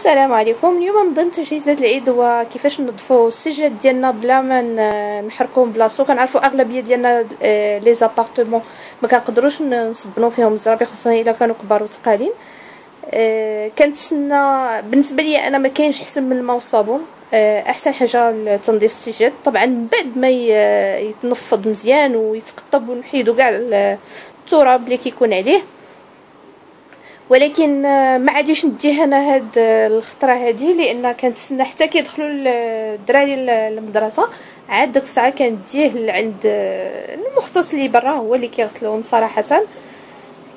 السلام عليكم. اليوم ضمن تجهيزات العيد هو كيفاش نضفوا السجاد ديالنا بلا ما نحركوهم بلاصتو كنعرفوا أغلبية ديالنا آه، les appartements ما كنقدروش فيهم الزرابي خصوصا إلا كانوا كبار وثقالين آه، كنتسنى بالنسبة لي أنا ما كاينش احسن من الماء والصابون. آه، أحسن حاجة لتنظيف السجاد. طبعا من بعد ما يتنفض مزيان ويتقطب ونحيدو كاع التراب اللي كيكون عليه ولكن آه، ما عاديش نديه أنا هاد آه، الخطرة هادي لأن كنتسنى حتى كيدخلوا الدراري للمدرسة عاد ديك الساعة كنديه عند آه، المختص اللي برا هو اللي كيغسلهم صراحة.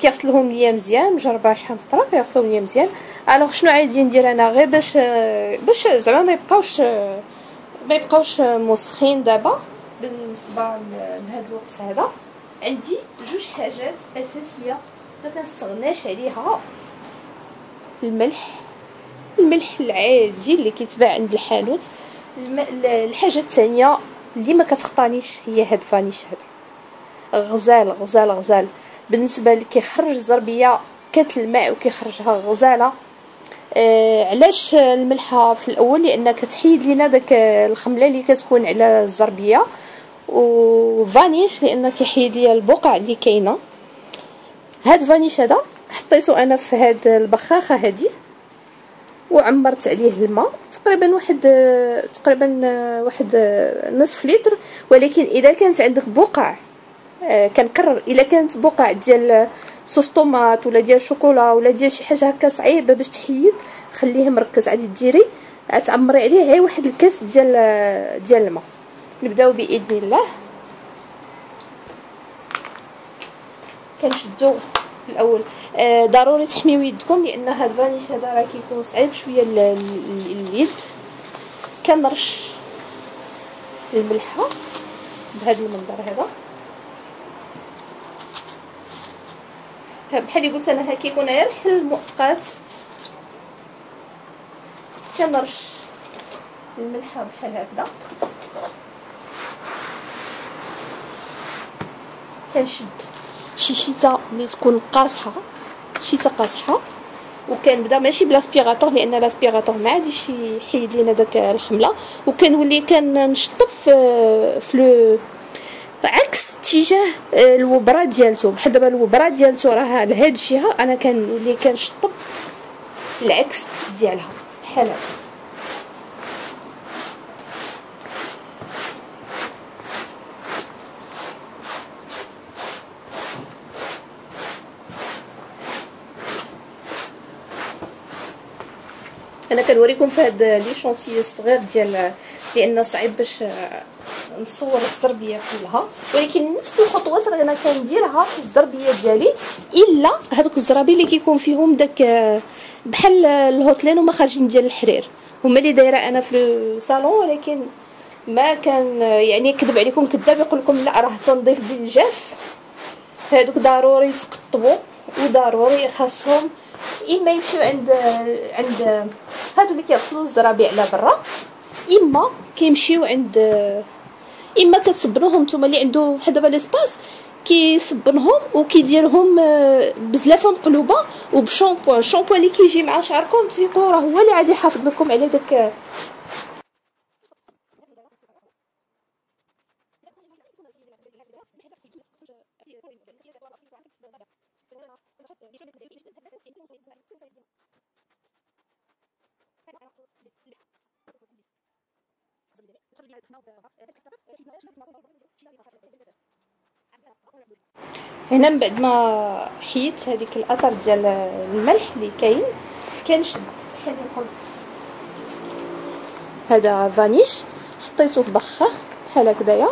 كيغسلهم ليا مزيان مجربه شحال من خطرة كيغسلهم ليا مزيان. ألوغ شنو عايزين ندير أنا غير باش باش زعما ما يبقاوش ما يبقاوش موسخين دابا بالنسبة لهذا الوقت هذا. عندي جوج حاجات أساسية. ما كنستغناش عليها. الملح الملح العادي اللي كيتباع عند الحانوت. الحاجة الثانية اللي ما كتخطانيش هي هاد فانيش هذا غزال غزال غزال. بالنسبة اللي كيخرج الزربية كتلمع وكيخرجها غزالة. آه علاش الملحه في الأول؟ لأن كتحيد لينا داك الخملة اللي كتكون على الزربية. وفانيش لأن كيحيد ليا البقع اللي كاينة. هاد فانيش هذا حطيته أنا في هاد البخاخة هادي وعمرت عليه الماء تقريبا واحد تقريبا واحد نصف لتر ولكن إذا كانت عندك بقع آه، كنكرر الا كانت بقع ديال صوص طوماط ولا ديال شوكولا ولا ديال شي حاجة هكا صعيبة باش تحيد خليه مركز عادي ديري تعمري عليه غير واحد الكاس ديال ديال الماء. نبدأو بإذن الله. كنشدو الأول. آه ضروري تحميو يدكم لأن هاد الفانيش هذا راه كيكون صعيب شوية اليد. كنرش الملحة بهذا المنظر هذا. بحال قلت أنا ها كيكون غير حل مؤقت. كنرش الملحة بحال هكذا. كنشد شي شيته اللي تكون قاصحة شيته قاصحة. وكنبدا ماشي ب l'aspirateur لأن l'aspirateur ما عادش يحيد لينا داك الخملة. وكنولي كنشطب في في عكس اتجاه الوبره ديالته بحال دابا الوبره ديالته راه لهاد الجهة أنا كنولي كنشطب العكس ديالها. بحال هكا. أنا كنوريكم في هذا لي شونتي الصغير ديال لأن صعيب باش نصور الزربية كلها ولكن نفس الخطوات راه أنا كنديرها في الزربية ديالي. إلا هذوك الزرابي اللي كيكون فيهم داك بحال الهوتلين وما خارجين ديال الحرير. هما اللي دايرة أنا في الصالون ولكن ما كان يعني كذب عليكم كذاب يقول لكم لا راه تنظيف بالجاف. هذوك ضروري تقطبوا وضروري خاصهم اما يمشيو عند عند هادو اللي كيغسلوا الزرابي على برا إما كيمشيو عند إما كتصبنوهم نتوما اللي عنده بحال دابا l'espace كيصبنهم وكيديرهم بزلافه مقلوبه وب shampooing ال shampooing اللي كيجي مع شعركم تيقولوا راه هو اللي عادي يحافظ لكم على داك هنا من بعد ما حيت هذيك الأثر ديال الملح اللي كاين كنشد بحال اللي قلت هذا فانيش حطيته في بخاخ بحال هكذايا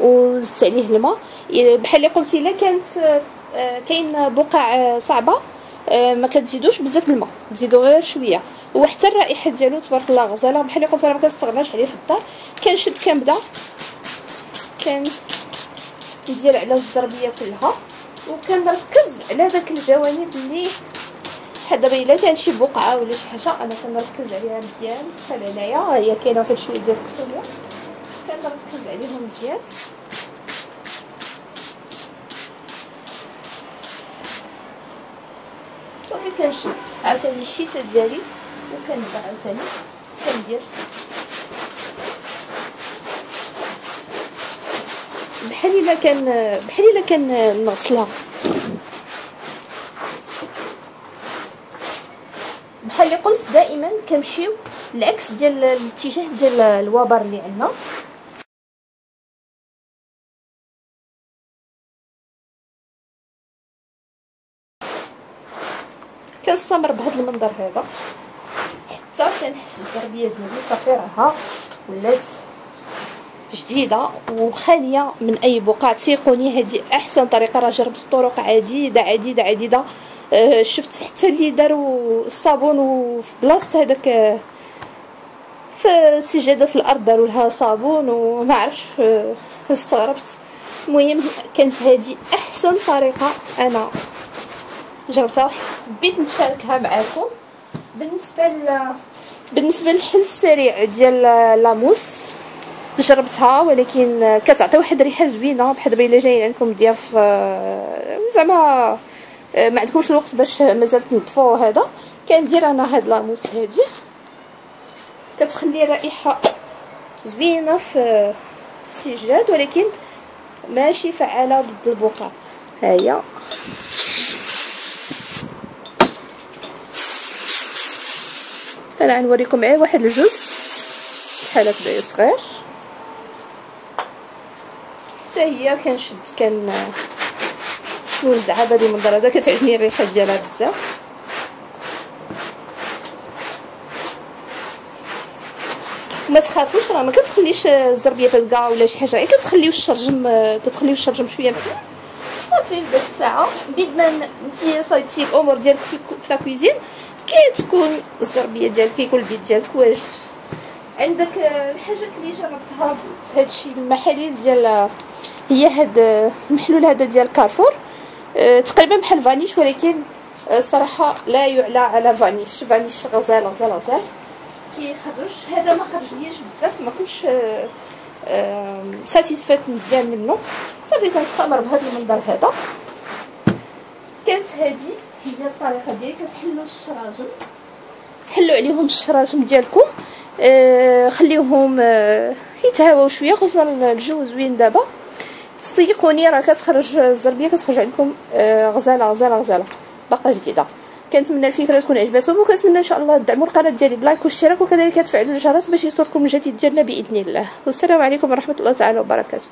وزدت عليه الماء. بحال اللي قلت إلا كانت آه، كاين بقع صعبة آه، ما كتزيدوش بزاف الماء تزيدو غير شوية. وحتى الرائحة ديالو تبارك الله غزالة. بحال اللي قلت أنا ما كنستغناش عليه في الدار. كنشد كنبدا كان ندير على الزربية كلها. وكنركز على داك الجوانب اللي بحال دابا إلا كان شي بقعة ولا شي حاجة أنا كنركز عليها مزيان. بحال هنايا هي كاينة واحد شوية ديال الكتوليه كنركز عليهم مزيان. صافي كنشد عاوتاني الشيته ديالي. وكنبدا عاوتاني كندير بحال إلا كان بحال إلا كان نغسلها بحال اللي قلت دائما كنمشيو العكس ديال الاتجاه ديال الوبر اللي عندنا. كنستمر بهذا المنظر هذا. حتى كنحس الزربيه ديالي صافي راها ولات جديدة وخالية من أي بقع تيقوني هذه أحسن طريقة راه جربت طرق عديدة عديدة عديدة. أه شفت حتى اللي داروا الصابون وفي بلاصة هذاك أه في السجادة في الأرض داروا لها صابون وما عرفتش أه استغربت. المهم كانت هذه أحسن طريقة أنا جربتها. حبيت نشاركها معكم بالنسبة ل بالنسبة للحل السريع ديال لاموس جربتها ولكن كتعطي واحد الريحة زوينة بحال دابا إلا جايين عندكم ضياف آه، زعما آه، ما عندكمش الوقت باش مازال تنظفوا هذا. كندير أنا هاد لاموس هادي. كتخلي رائحة زوينة في السجاد ولكن ماشي فعالة ضد البقع هيا. أنا غنوريكم غير واحد الجزء بحال هكذا صغير. حتى هي كنشد كان توزعها بهذا المنظر هذا كتعجبني الريحة ديالها بزاف. ما تخافوش راه ما كتخليش الزربيات كاع ولا شي حاجة كتخليو الشرجم كتخليو الشرجم شوية محلول صافي بدأت الساعة. بيد ما انت صايبتي الأمور ديالك في la cuisine كتكون الزربية ديالك كيكون البيت ديالك واجد عندك الحاجات اللي جربتها في هادشي المحاليل ديال هي هاد المحلول هذا ديال كارفور. أه تقريبا بحال Vanish ولكن الصراحة لا يعلى على Vanish. Vanish غزال غزال غزال. كيخرج. هذا ما خرجليش بزاف ما كنتش أه ساتيسفات مزيان منه. صافي كنستمر بهذا المنظر هذا. كانت هذه هي الطريقة ديالي كتحلوا الشراجم. حلوا عليهم الشراجم ديالكم. آه خليوهم آه يتهواو شوية. خصوصا الجو زوين دابا. تستيقوني راه كتخرج الزربية كتخرج عندكم آه غزالة غزالة غزالة. باقا جديدة. كنتمنى الفكرة تكون عجباتكم وكنتمنى إن شاء الله تدعموا القناة ديالي بلايك واشتراك وكذلك تفعلوا الجرس باش يوصلكم الجديد ديالنا بإذن الله. والسلام عليكم ورحمة الله تعالى وبركاته.